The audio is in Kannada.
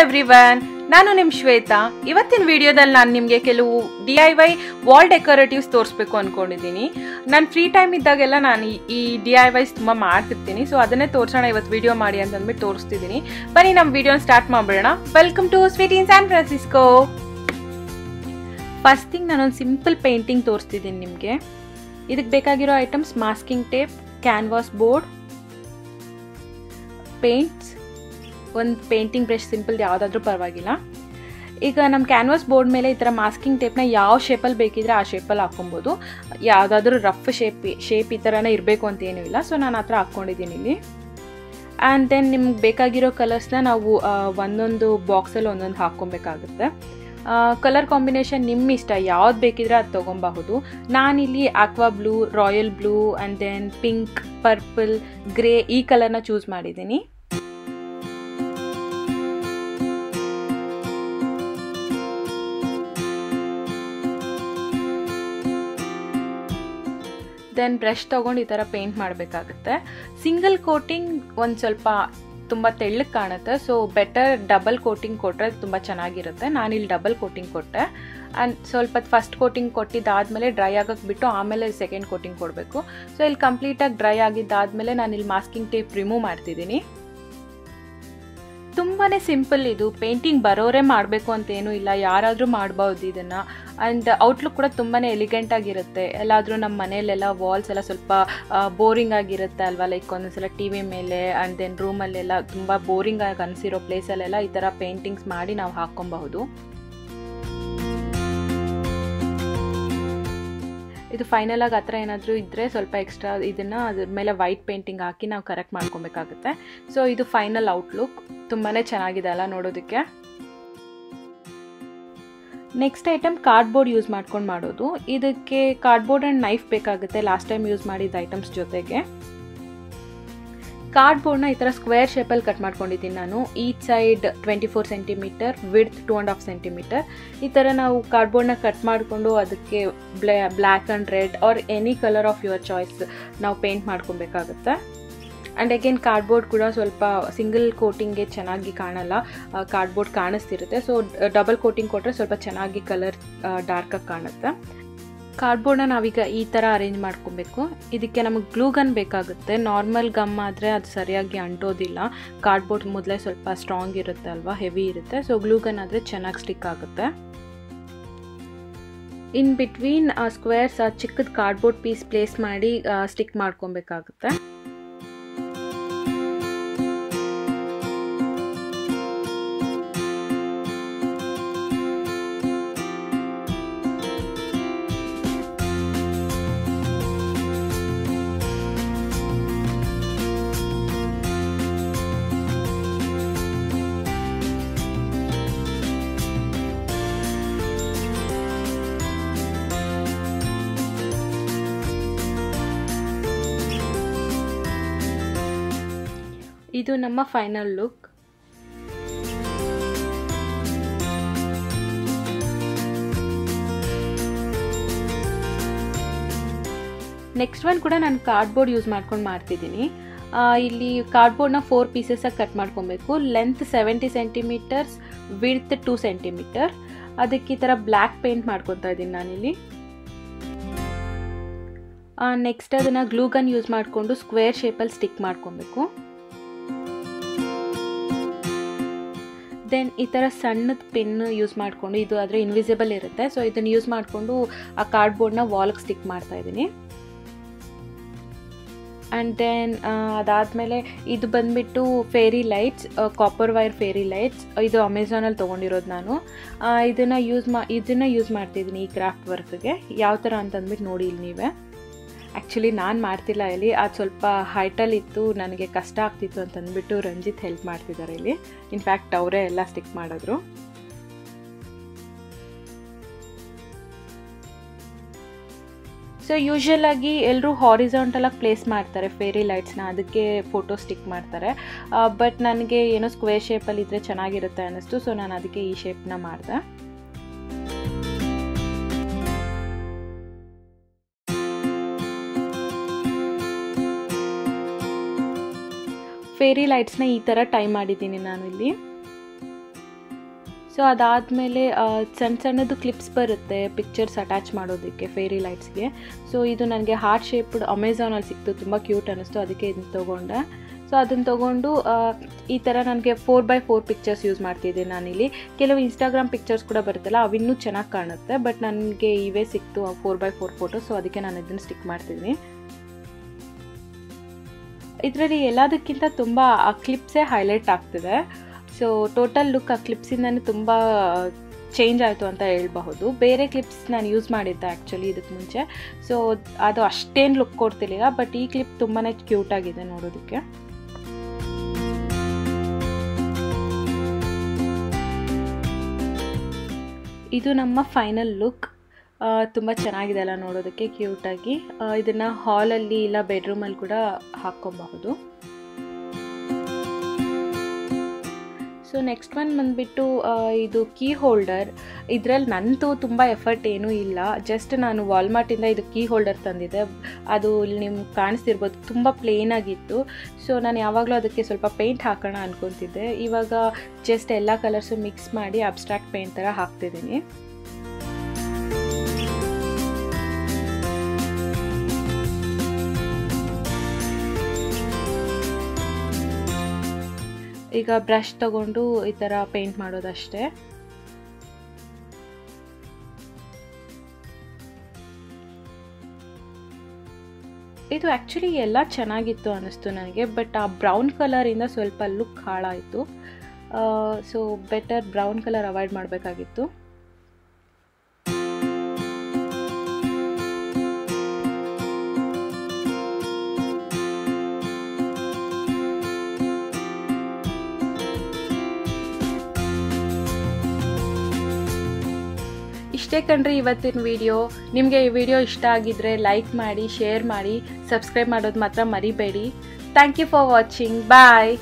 ಎವ್ರಿವನ್ ನಾನು ನಿಮ್ ಶ್ವೇತಾ. ಇವತ್ತಿನ ವಿಡಿಯೋದಲ್ಲಿ ನಾನು ನಿಮಗೆ ಕೆಲವು D I Y wall decoratives ತೋರಿಸ್ಬೇಕು ಅನ್ಕೊಂಡಿದ್ದೀನಿ. ನಾನು ಫ್ರೀ ಟೈಮ್ ಇದ್ದಾಗೆಲ್ಲ ನಾನು ಈ- ಈ ಡಿ ಐ ವೈಸ್ ತುಂಬ ಮಾಡ್ತಿರ್ತೀನಿ. ಸೊ ಅದನ್ನೇ ತೋರಿಸೋಣ, ಇವತ್ತು ವಿಡಿಯೋ ಮಾಡಿ ಅಂತ ಅಂದ್ಬಿಟ್ಟು ತೋರಿಸ್ತಿದ್ದೀನಿ. ಬನ್ನಿ ನಮ್ಮ ವಿಡಿಯೋನ start ಮಾಡ್ಬಿಡೋಣ. Welcome to sweet in San Francisco first thing ನಾನೊಂದು ಸಿಂಪಲ್ ಪೇಂಟಿಂಗ್ ತೋರಿಸ್ತಿದ್ದೀನಿ ನಿಮಗೆ. ಇದಕ್ಕೆ ಬೇಕಾಗಿರೋ items masking tape canvas board paints ಒಂದು ಪೇಂಟಿಂಗ್ ಬ್ರಷ್ ಸಿಂಪಲ್ ಯಾವುದಾದ್ರೂ ಪರವಾಗಿಲ್ಲ. ಈಗ ನಮ್ಮ ಕ್ಯಾನ್ವಾಸ್ ಬೋರ್ಡ್ ಮೇಲೆ ಈ ಥರ ಮಾಸ್ಕಿಂಗ್ ಟೇಪ್ನ ಯಾವ ಶೇಪಲ್ಲಿ ಬೇಕಿದ್ರೆ ಆ ಶೇಪಲ್ಲಿ ಹಾಕ್ಕೊಬೋದು. ಯಾವುದಾದ್ರೂ ರಫ್ ಶೇಪ್ ಶೇಪ್ ಈ ಥರನೇ ಇರಬೇಕು ಅಂತ ಏನೂ ಇಲ್ಲ. ಸೊ ನಾನು ಆ ಥರ ಹಾಕ್ಕೊಂಡಿದ್ದೀನಿ ಇಲ್ಲಿ. ಆ್ಯಂಡ್ ದೆನ್ ನಿಮ್ಗೆ ಬೇಕಾಗಿರೋ ಕಲರ್ಸ್ನ ನಾವು ಒಂದೊಂದು ಬಾಕ್ಸಲ್ಲಿ ಒಂದೊಂದು ಹಾಕ್ಕೊಬೇಕಾಗುತ್ತೆ. ಕಲರ್ ಕಾಂಬಿನೇಷನ್ ನಿಮ್ಮ ಇಷ್ಟ. ಯಾವ್ದು ಬೇಕಿದ್ರೆ ಅದು ತೊಗೊಬಹುದು. ನಾನಿಲ್ಲಿ aqua blue royal blue and then pink purple grey ಈ ಕಲರ್ನ ಚೂಸ್ ಮಾಡಿದ್ದೀನಿ. ದೆನ್ ಬ್ರಷ್ ತೊಗೊಂಡು ಈ ಥರ ಪೇಂಟ್ ಮಾಡಬೇಕಾಗುತ್ತೆ. ಸಿಂಗಲ್ ಕೋಟಿಂಗ್ ಒಂದು ಸ್ವಲ್ಪ ತುಂಬ ತೆಳ್ಳಗೆ ಕಾಣುತ್ತೆ. ಸೊ ಬೆಟರ್ ಡಬಲ್ ಕೋಟಿಂಗ್ ಕೊಟ್ಟರೆ ತುಂಬ ಚೆನ್ನಾಗಿರುತ್ತೆ. ನಾನಿಲ್ಲಿ ಡಬಲ್ ಕೋಟಿಂಗ್ ಕೊಟ್ಟೆ. ಆ್ಯಂಡ್ ಸ್ವಲ್ಪ ಫಸ್ಟ್ ಕೋಟಿಂಗ್ ಕೊಟ್ಟಿದ್ದಾದಮೇಲೆ ಡ್ರೈ ಆಗೋಕೆ ಬಿಟ್ಟು ಆಮೇಲೆ ಸೆಕೆಂಡ್ ಕೋಟಿಂಗ್ ಕೊಡಬೇಕು. ಸೊ ಇಲ್ಲಿ ಕಂಪ್ಲೀಟಾಗಿ ಡ್ರೈ ಆಗಿದ್ದಾದಮೇಲೆ ನಾನು ಇಲ್ಲಿ ಮಾಸ್ಕಿಂಗ್ ಟೇಪ್ ರಿಮೂವ್ ಮಾಡ್ತಿದ್ದೀನಿ. ತುಂಬಾ ಸಿಂಪಲ್ ಇದು. ಪೇಂಟಿಂಗ್ ಬರೋರೇ ಮಾಡಬೇಕು ಅಂತ ಏನೂ ಇಲ್ಲ. ಯಾರಾದರೂ ಮಾಡ್ಬೋದು ಇದನ್ನು. ಆ್ಯಂಡ್ ಔಟ್ಲುಕ್ ಕೂಡ ತುಂಬಾ ಎಲಿಗೆಂಟ್ ಆಗಿರುತ್ತೆ. ಎಲ್ಲಾದರೂ ನಮ್ಮ ಮನೆಯಲ್ಲೆಲ್ಲ ವಾಲ್ಸ್ ಎಲ್ಲ ಸ್ವಲ್ಪ ಬೋರಿಂಗ್ ಆಗಿರುತ್ತೆ ಅಲ್ವಾ? ಲೈಕ್ ಒಂದೊಂದ್ಸಲ ಟಿ ವಿ ಮೇಲೆ ಆ್ಯಂಡ್ ದೆನ್ ರೂಮಲ್ಲೆಲ್ಲ ತುಂಬ ಬೋರಿಂಗ್ ಆಗಿ ಅನಿಸಿರೋ ಪ್ಲೇಸಲ್ಲೆಲ್ಲ ಈ ಥರ ಪೇಂಟಿಂಗ್ಸ್ ಮಾಡಿ ನಾವು ಹಾಕ್ಕೊಬಹುದು ಇದು ಫೈನಲ್ ಆಗಿ ಹತ್ರ ಏನಾದರೂ ಇದ್ದರೆ ಸ್ವಲ್ಪ ಎಕ್ಸ್ಟ್ರಾ ಇದನ್ನು ಅದ್ರ ಮೇಲೆ ವೈಟ್ ಪೇಂಟಿಂಗ್ ಹಾಕಿ ನಾವು ಕರೆಕ್ಟ್ ಮಾಡ್ಕೊಬೇಕಾಗುತ್ತೆ. ಸೊ ಇದು ಫೈನಲ್ ಔಟ್ಲುಕ್ ತುಂಬಾ ಚೆನ್ನಾಗಿದೆ ಅಲ್ಲ ನೋಡೋದಕ್ಕೆ. ನೆಕ್ಸ್ಟ್ ಐಟಮ್ ಕಾರ್ಡ್ಬೋರ್ಡ್ ಯೂಸ್ ಮಾಡ್ಕೊಂಡು ಮಾಡೋದು. ಇದಕ್ಕೆ ಕಾರ್ಡ್ಬೋರ್ಡ್ ಆ್ಯಂಡ್ ನೈಫ್ ಬೇಕಾಗುತ್ತೆ. ಲಾಸ್ಟ್ ಟೈಮ್ ಯೂಸ್ ಮಾಡಿದ ಐಟಮ್ಸ್ ಜೊತೆಗೆ. ಕಾರ್ಡ್ಬೋರ್ಡ್ನ ಈ ಥರ ಸ್ಕ್ವೇರ್ ಶೇಪಲ್ಲಿ ಕಟ್ ಮಾಡ್ಕೊಂಡಿದ್ದೀನಿ ನಾನು. Each side twenty four centimetre width two and half centimetre ಈ ಥರ ನಾವು ಕಾರ್ಡ್ಬೋರ್ಡ್ನ ಕಟ್ ಮಾಡಿಕೊಂಡು ಅದಕ್ಕೆ bla black and red or any colour of your choice ನಾವು ಪೇಂಟ್ ಮಾಡ್ಕೊಬೇಕಾಗುತ್ತೆ. ಆ್ಯಂಡ್ ಅಗೇನ್ ಕಾರ್ಡ್ಬೋರ್ಡ್ ಕೂಡ ಸ್ವಲ್ಪ ಸಿಂಗಲ್ ಕೋಟಿಂಗ್ಗೆ ಚೆನ್ನಾಗಿ ಕಾಣಲ್ಲ. ಕಾರ್ಡ್ಬೋರ್ಡ್ ಕಾಣಿಸ್ತಿರುತ್ತೆ. ಸೊ ಡಬಲ್ ಕೋಟಿಂಗ್ ಕೊಟ್ಟರೆ ಸ್ವಲ್ಪ ಚೆನ್ನಾಗಿ ಕಲರ್ ಡಾರ್ಕಾಗಿ ಕಾಣುತ್ತೆ. ಕಾರ್ಡ್ಬೋರ್ಡ್ನ ನಾವೀಗ ಈ ಥರ ಅರೇಂಜ್ ಮಾಡ್ಕೊಬೇಕು. ಇದಕ್ಕೆ ನಮಗೆ ಗ್ಲೂಗನ್ ಬೇಕಾಗುತ್ತೆ. ನಾರ್ಮಲ್ ಗಮ್ ಆದರೆ ಅದು ಸರಿಯಾಗಿ ಅಂಟೋದಿಲ್ಲ. ಕಾರ್ಡ್ಬೋರ್ಡ್ ಮೊದಲೇ ಸ್ವಲ್ಪ ಸ್ಟ್ರಾಂಗ್ ಇರುತ್ತೆ ಅಲ್ವಾ? ಹೆವಿ ಇರುತ್ತೆ. ಸೊ ಗ್ಲೂಗನ್ ಆದರೆ ಚೆನ್ನಾಗಿ ಸ್ಟಿಕ್ ಆಗುತ್ತೆ. ಇನ್ ಬಿಟ್ವೀನ್ ಆ ಸ್ಕ್ವೇರ್ಸ್ ಆ ಚಿಕ್ಕದ ಕಾರ್ಡ್ಬೋರ್ಡ್ ಪೀಸ್ ಪ್ಲೇಸ್ ಮಾಡಿ ಸ್ಟಿಕ್ ಮಾಡ್ಕೊಬೇಕಾಗುತ್ತೆ. ಇದು ನಮ್ಮ ಫೈನಲ್ ಲುಕ್ ನೆಕ್ಸ್ಟ್ ಒನ್ ಕೂಡ ನಾನು ಕಾರ್ಡ್ಬೋರ್ಡ್ ಯೂಸ್ ಮಾಡ್ಕೊಂಡು ಮಾಡ್ತಿದ್ದೀನಿ. ಇಲ್ಲಿ ಕಾರ್ಡ್ಬೋರ್ಡ್ನ ಫೋರ್ ಪೀಸಸ್ಸಾಗಿ ಕಟ್ ಮಾಡ್ಕೊಬೇಕು. Length seventy centimetres width two centimetre ಅದಕ್ಕೆ ಈ ಥರ ಬ್ಲ್ಯಾಕ್ ಪೇಂಟ್ ಮಾಡ್ಕೊತಾ ಇದ್ದೀನಿ ನಾನಿಲ್ಲಿ. ನೆಕ್ಸ್ಟ್ ಅದನ್ನು ಗ್ಲೂಗನ್ ಯೂಸ್ ಮಾಡಿಕೊಂಡು ಸ್ಕ್ವೇರ್ ಶೇಪಲ್ಲಿ ಸ್ಟಿಕ್ ಮಾಡ್ಕೊಬೇಕು. ದೆನ್ ಈ ಥರ ಸಣ್ಣದ ಪೆನ್ ಯೂಸ್ ಮಾಡಿಕೊಂಡು, ಇದು ಆದರೆ ಇನ್ವಿಸಿಬಲ್ ಇರುತ್ತೆ. ಸೊ ಇದನ್ನು ಯೂಸ್ ಮಾಡಿಕೊಂಡು ಆ ಕಾರ್ಡ್ಬೋರ್ಡ್ನ ವಾಲ್ಗೆ ಸ್ಟಿಕ್ ಮಾಡ್ತಾ ಇದ್ದೀನಿ. ಆ್ಯಂಡ್ ದೆನ್ ಅದಾದಮೇಲೆ ಇದು ಬಂದುಬಿಟ್ಟು fairy lights copper wire fairy lights ಇದು ಅಮೆಝಾನಲ್ಲಿ ತೊಗೊಂಡಿರೋದು ನಾನು. ಇದನ್ನು ಯೂಸ್ ಮಾ, ಇದನ್ನು ಯೂಸ್ ಮಾಡ್ತಿದ್ದೀನಿ ಈ ಕ್ರಾಫ್ಟ್ ವರ್ಕ್ಗೆ ಯಾವ ಥರ ಅಂತಂದ್ಬಿಟ್ಟು ನೋಡಿ ಇಲ್ಲಿ ನೀವೇ. ಆ್ಯಕ್ಚುಲಿ ನಾನು ಮಾಡ್ತಿಲ್ಲ ಇಲ್ಲಿ ಅದು ಸ್ವಲ್ಪ ಹೈಟಲ್ಲಿತ್ತು ನನಗೆ ಕಷ್ಟ ಆಗ್ತಿತ್ತು ಅಂತಂದ್ಬಿಟ್ಟು ರಂಜಿತ್ ಹೆಲ್ಪ್ ಮಾಡ್ತಿದ್ದಾರೆ ಇಲ್ಲಿ. ಇನ್ಫ್ಯಾಕ್ಟ್ ಅವರೇ ಎಲ್ಲ ಸ್ಟಿಕ್ ಮಾಡಿದ್ರು. ಸೊ ಯೂಶ್ವಲ್ ಆಗಿ ಎಲ್ಲರೂ ಹಾರಿಸಾಂಟಲಾಗಿ ಪ್ಲೇಸ್ ಮಾಡ್ತಾರೆ ಫೇರಿ ಲೈಟ್ಸ್ನ ಅದಕ್ಕೆ ಫೋಟೋ ಸ್ಟಿಕ್ ಮಾಡ್ತಾರೆ. ಬಟ್ ನನಗೆ ಏನೋ ಸ್ಕ್ವೇರ್ ಶೇಪಲ್ಲಿ ಇದ್ದರೆ ಚೆನ್ನಾಗಿರುತ್ತೆ ಅನ್ನಿಸ್ತು ಸೊ ನಾನು ಅದಕ್ಕೆ ಈ ಶೇಪ್ನ ಮಾಡಿದೆ. ಫೇರಿ ಲೈಟ್ಸ್ನ ಈ ಥರ ಟೈ ಮಾಡಿದ್ದೀನಿ ನಾನು ಇಲ್ಲಿ ಸೊ ಅದಾದಮೇಲೆ ಸಣ್ಣ ಸಣ್ಣದು ಕ್ಲಿಪ್ಸ್ ಬರುತ್ತೆ, ಪಿಕ್ಚರ್ಸ್ ಅಟ್ಯಾಚ್ ಮಾಡೋದಕ್ಕೆ ಫೇರಿ ಲೈಟ್ಸ್ಗೆ. ಸೊ ಇದು ನನಗೆ ಹಾರ್ಟ್ ಶೇಪ್ಡ್ ಅಮೆಝಾನಲ್ಲಿ ಸಿಕ್ತು, ತುಂಬ ಕ್ಯೂಟ್ ಅನ್ನಿಸ್ತು, ಅದಕ್ಕೆ ಇದನ್ನು ತೊಗೊಂಡೆ. ಸೊ ಅದನ್ನು ತೊಗೊಂಡು ಈ ಥರ ನನಗೆ four by four pictures use ಮಾಡ್ತಿದ್ದೀನಿ ನಾನಿಲ್ಲಿ. ಕೆಲವು ಇನ್ಸ್ಟಾಗ್ರಾಮ್ ಪಿಕ್ಚರ್ಸ್ ಕೂಡ ಬರುತ್ತಲ್ಲ ಅವಿನ್ನೂ ಚೆನ್ನಾಗಿ ಕಾಣುತ್ತೆ ಬಟ್ ನನಗೆ ಇವೇ ಸಿಕ್ತು four by four photo so ಅದಕ್ಕೆ ನಾನು ಇದನ್ನು ಸ್ಟಿಕ್ ಮಾಡ್ತೀನಿ ಇದರಲ್ಲಿ ಎಲ್ಲದಕ್ಕಿಂತ ತುಂಬ ಆ ಕ್ಲಿಪ್ಸೇ ಹೈಲೈಟ್ ಆಗ್ತಿದೆ. ಸೊ ಟೋಟಲ್ ಲುಕ್ ಆ ಕ್ಲಿಪ್ಸಿಂದನೇ ತುಂಬ ಚೇಂಜ್ ಆಯಿತು ಅಂತ ಹೇಳ್ಬಹುದು. ಬೇರೆ ಕ್ಲಿಪ್ಸ್ ನಾನು ಯೂಸ್ ಮಾಡಿದ್ದೆ ಆ್ಯಕ್ಚುಲಿ ಇದಕ್ಕೆ ಮುಂಚೆ. ಸೊ ಅದು ಅಷ್ಟೇನು ಲುಕ್ ಕೊಡ್ತಿರ್ಲಿಲ್ಲ ಬಟ್ ಈ ಕ್ಲಿಪ್ ತುಂಬಾ ಕ್ಯೂಟಾಗಿದೆ ನೋಡೋದಕ್ಕೆ. ಇದು ನಮ್ಮ ಫೈನಲ್ ಲುಕ್ ತುಂಬ ಚೆನ್ನಾಗಿದೆ ಅಲ್ಲ ನೋಡೋದಕ್ಕೆ ಕ್ಯೂಟಾಗಿ ಇದನ್ನು ಹಾಲಲ್ಲಿ ಇಲ್ಲ ಬೆಡ್ರೂಮಲ್ಲಿ ಕೂಡ ಹಾಕ್ಕೊಬಹುದು. ಸೊ ನೆಕ್ಸ್ಟ್ ಒನ್ ಬಂದುಬಿಟ್ಟು ಇದು ಕೀ ಹೋಲ್ಡರ್ ಇದರಲ್ಲಿ ನಂತೂ ತುಂಬ ಎಫರ್ಟ್ ಏನೂ ಇಲ್ಲ. ಜಸ್ಟ್ ನಾನು ವಾಲ್ಮಾರ್ಟಿಂದ ಇದು ಕೀ ಹೋಲ್ಡರ್ ತಂದಿದ್ದೆ. ಅದು ಇಲ್ಲಿ ನಿಮ್ಗೆ ಕಾಣಿಸ್ತಿರ್ಬೋದು. ತುಂಬ ಪ್ಲೇನಾಗಿತ್ತು ಸೊ ನಾನು ಯಾವಾಗಲೂ ಅದಕ್ಕೆ ಸ್ವಲ್ಪ ಪೇಂಟ್ ಹಾಕೋಣ ಅಂದ್ಕೊತಿದ್ದೆ ಇವಾಗ ಜಸ್ಟ್ ಎಲ್ಲ ಕಲರ್ಸು ಮಿಕ್ಸ್ ಮಾಡಿ ಅಬ್ಸ್ಟ್ರಾಕ್ಟ್ ಪೇಂಟ್ ಥರ ಹಾಕ್ತಿದ್ದೀನಿ. ಈಗ ಬ್ರಷ್ ತಗೊಂಡು ಈ ಥರ ಪೇಂಟ್ ಮಾಡೋದಷ್ಟೇ. ಇದು ಆ್ಯಕ್ಚುಲಿ ಎಲ್ಲ ಚೆನ್ನಾಗಿತ್ತು ಅನ್ನಿಸ್ತು ನನಗೆ ಬಟ್ ಆ ಬ್ರೌನ್ ಕಲರಿಂದ ಸ್ವಲ್ಪ ಲುಕ್ ಹಾಳಾಯಿತು. So better brown colour avoid ಮಾಡಬೇಕಾಗಿತ್ತು. ಇಷ್ಟೇ ಕಣ್ರಿ ಇವತ್ತಿನ ವಿಡಿಯೋ ನಿಮಗೆ ಈ ವಿಡಿಯೋ ಇಷ್ಟ ಆಗಿದ್ರೆ ಲೈಕ್ ಮಾಡಿ ಶೇರ್ ಮಾಡಿ ಸಬ್ಸ್ಕ್ರೈಬ್ ಮಾಡೋದು ಮಾತ್ರ ಮರಿಬೇಡಿ. Thank you for watching bye